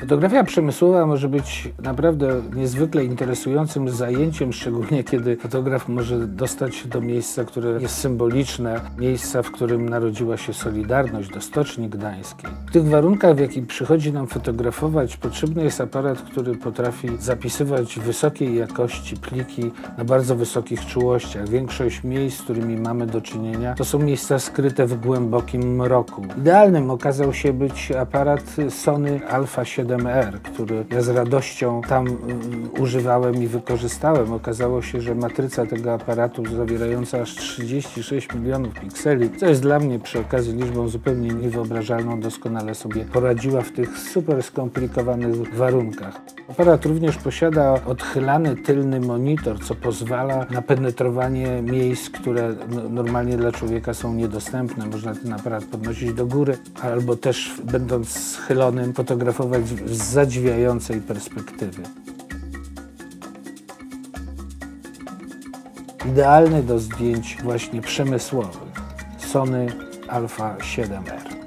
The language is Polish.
Fotografia przemysłowa może być naprawdę niezwykle interesującym zajęciem, szczególnie kiedy fotograf może dostać się do miejsca, które jest symboliczne, miejsca, w którym narodziła się Solidarność, do Stoczni Gdańskiej. W tych warunkach, w jakich przychodzi nam fotografować, potrzebny jest aparat, który potrafi zapisywać wysokiej jakości pliki na bardzo wysokich czułościach. Większość miejsc, z którymi mamy do czynienia, to są miejsca skryte w głębokim mroku. Idealnym okazał się być aparat Sony Alpha 7R, który ja z radością tam y, używałem i wykorzystałem. Okazało się, że matryca tego aparatu zawierająca aż 36 milionów pikseli, co jest dla mnie przy okazji liczbą zupełnie niewyobrażalną, doskonale sobie poradziła w tych super skomplikowanych warunkach. Aparat również posiada odchylany tylny monitor, co pozwala na penetrowanie miejsc, które no, normalnie dla człowieka są niedostępne. Można ten aparat podnosić do góry, albo też będąc schylonym fotografować z zadziwiającej perspektywy. Idealny do zdjęć właśnie przemysłowych. Sony Alpha 7R.